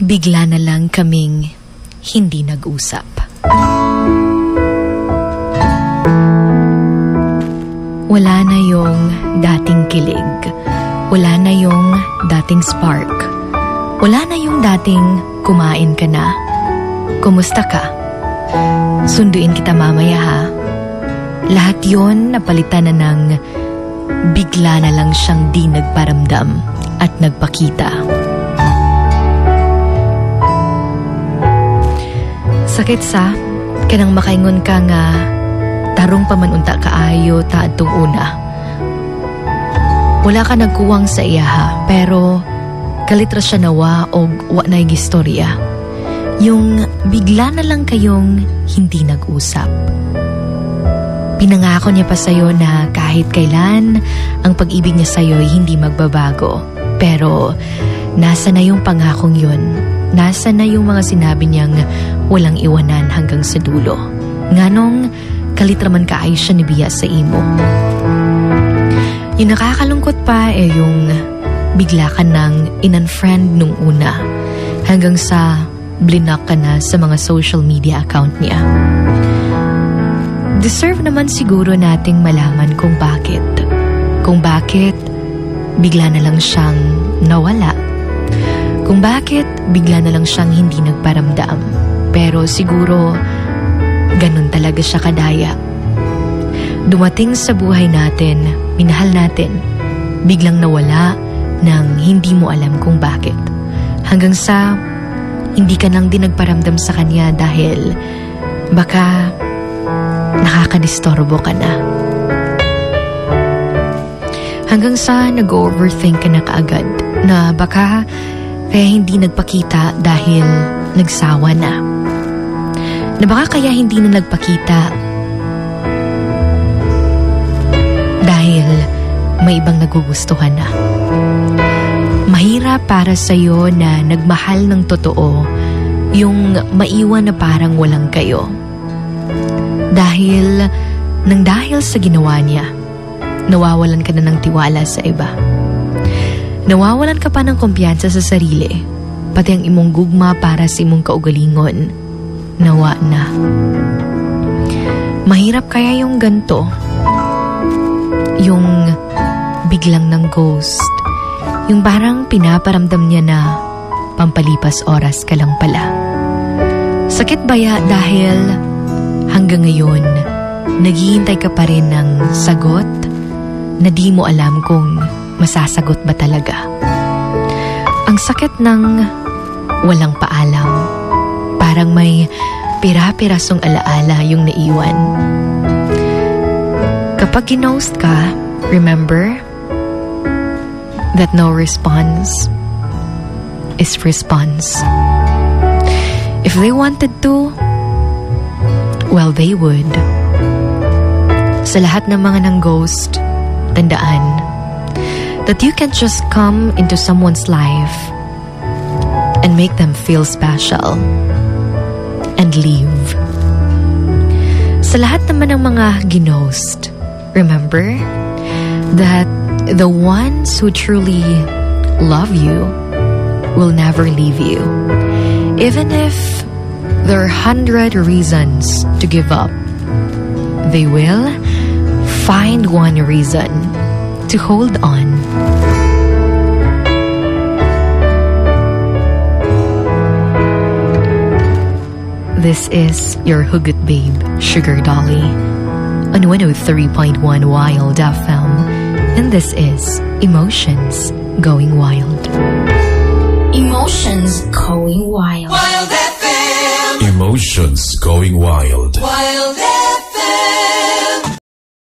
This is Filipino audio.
Bigla na lang kaming hindi nag-usap. Wala na yung dating kilig. Wala na yung dating spark. Wala na yung dating kumain ka na. Kumusta ka? Sunduin kita mamaya ha. Lahat yon napalitan na ng bigla na lang siyang di nagparamdam at nagpakita. Sakit sa, kanang makaingon ka nga, tarong pamanunta kaayo ta atong una. Wala ka nagkuwang sa iya ha, pero kalitra siya nawa og wa na gistorya. Yung bigla na lang kayong hindi nag-usap. Pinangako niya pa sa'yo na kahit kailan, ang pag-ibig niya sa'yo ay hindi magbabago. Pero nasa na yung pangakong yun? Nasa na yung mga sinabi niyang walang iwanan hanggang sa dulo? Nganong kalitraman ka ay siya ni Bia sa imo. Yung nakakalungkot pa eh yung bigla ka nang in-unfriend nung una hanggang sa blinak ka na sa mga social media account niya. Deserve naman siguro nating malaman kung bakit. Kung bakit bigla na lang siyang nawala. Kung bakit bigla na lang siyang hindi nagparamdam. Pero siguro ganun talaga siya kadaya. Dumating sa buhay natin, minahal natin, biglang nawala nang hindi mo alam kung bakit. Hanggang sa hindi ka nang din nagparamdam sa kanya dahil baka nakakadistorbo ka na. Hanggang sa nag-overthink ka na kaagad na baka kaya hindi nagpakita dahil nagsawa na. Na baka kaya hindi na nagpakita dahil may ibang nagugustuhan na. Mahirap para sa'yo na nagmahal ng totoo yung maiwan na parang walang kayo. Dahil, nang dahil sa ginawa niya, nawawalan ka na ng tiwala sa iba. Nawawalan ka pa ng kumpiyansa sa sarili, pati ang imong gugma para sa imong kaugalingon. Nawa na. Mahirap kaya yung ganto. Yung biglang ng ghost. Yung parang pinaparamdam niya na pampalipas oras ka lang pala. Sakit baya dahil hanggang ngayon, naghihintay ka pa rin ng sagot na di mo alam kung masasagot ba talaga. Ang sakit ng walang paalam. Parang may pira-pirasong alaala yung naiwan. Kapag ginost ka, remember that no response is response. If they wanted to, well, they would. Sa lahat ng mga ng ghost, tandaan that you can just come into someone's life and make them feel special and leave. Sa lahat naman ng mga ginost, remember that the ones who truly love you will never leave you. Even if there are hundred reasons to give up, they will find one reason to hold on. This is your Hugot Babe, Sugar Dolly, on 103.1 Wild FM, and this is Emotions Going Wild. Emotions going wild. Wild FM. Emotions going wild. Wild FM.